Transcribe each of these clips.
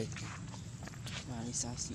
Đây. Realisasi.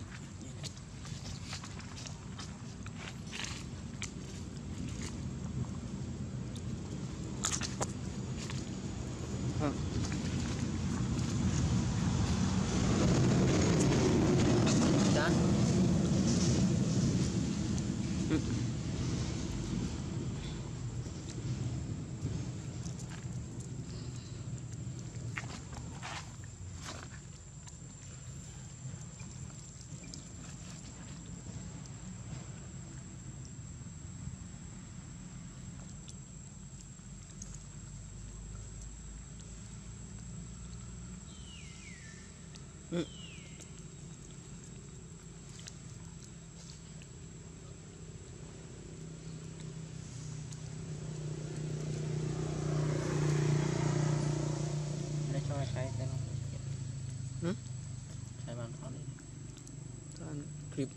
คลิป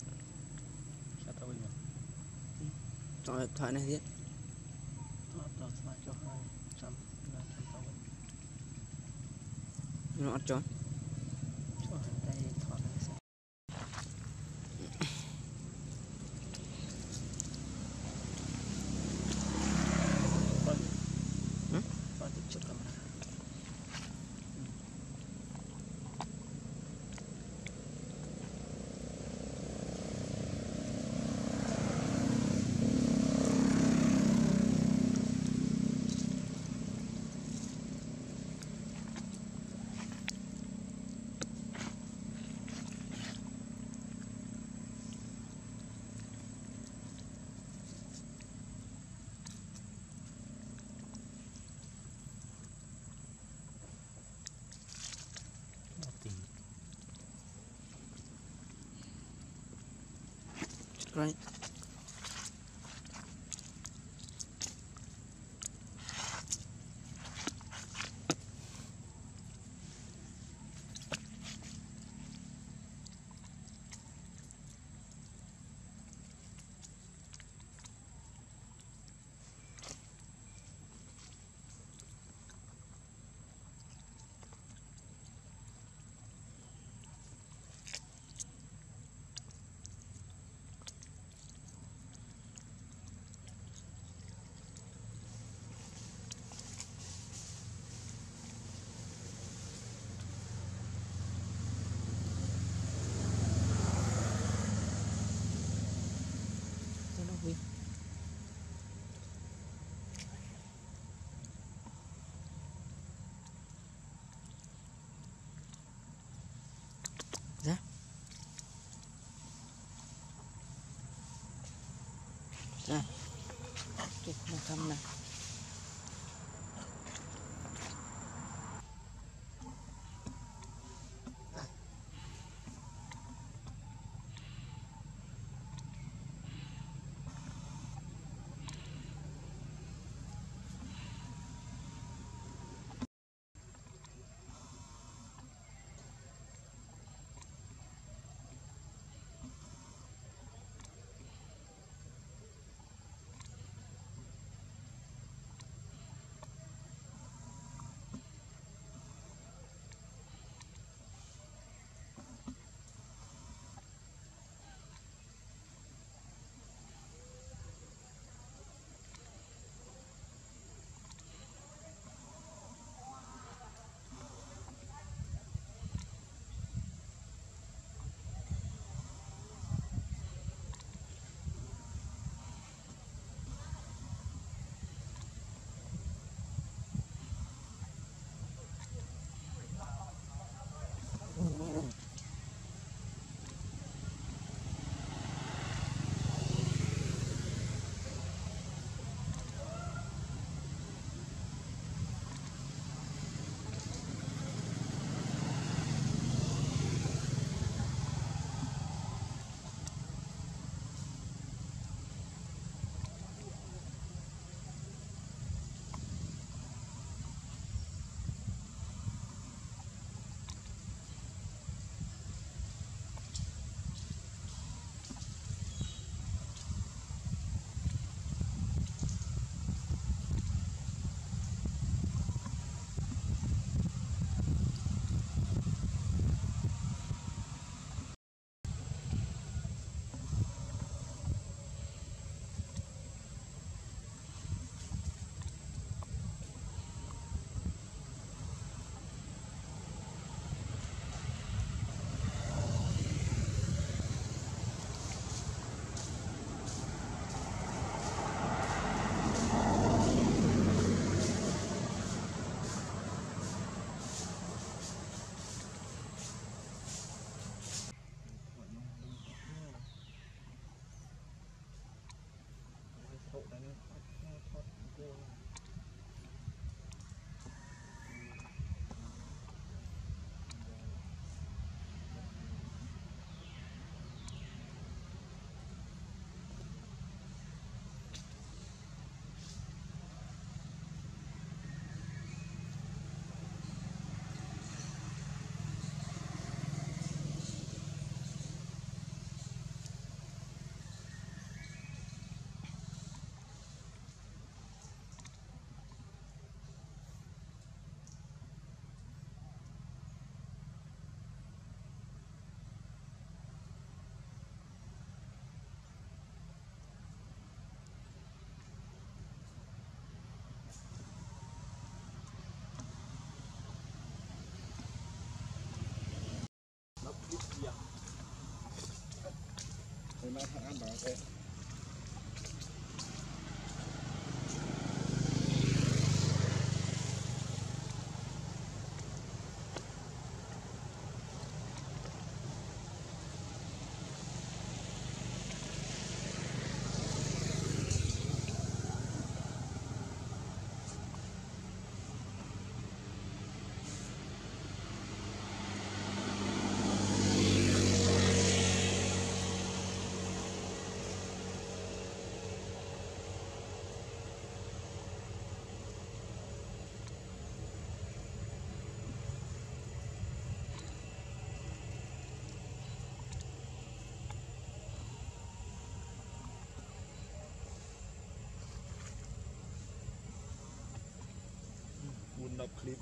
ชัดเอาไว้มั้ยต่อถ่ายนะเดี๋ยวต่อต่อสมาจอให้จำนะจำต่อไว้นี่อดจอ Right. Đây Chụp nó thăm này. Okay. คลิป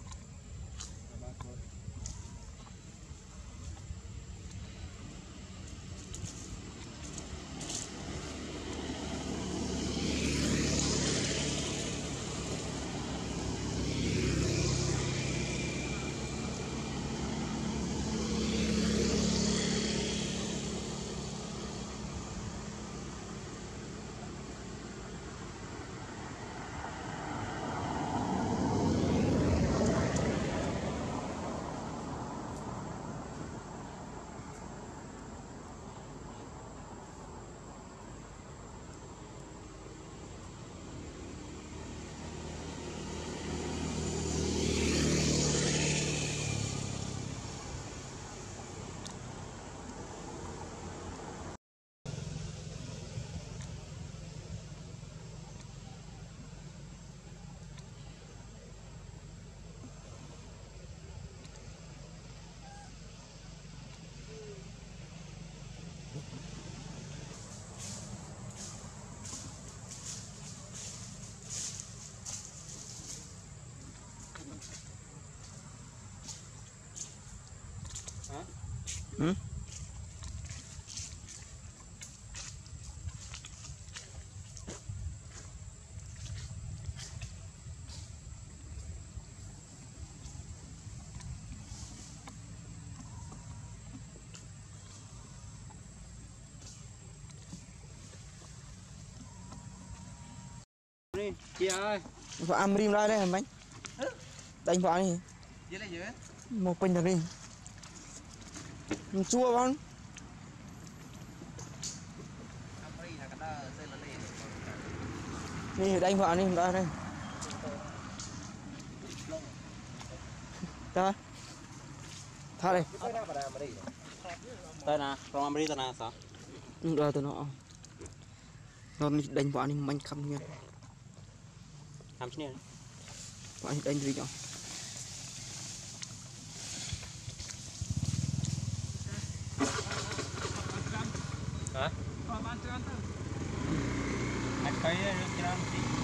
ừ? chị ơi. Phải am rim ra đây hả bánh ừ. đánh vợ đi. Dưới đây dưới. Một bình được đi chua con. Đi đánh vợ đi đây đây. Ta tha đây. Đây nè còn amri đây nè sao? Ừ, Rồi tụi nó. Nó đánh vợ đi mạnh khăm nha khăm chứ nè? Vợ đánh gì nhau Karriär och framtid.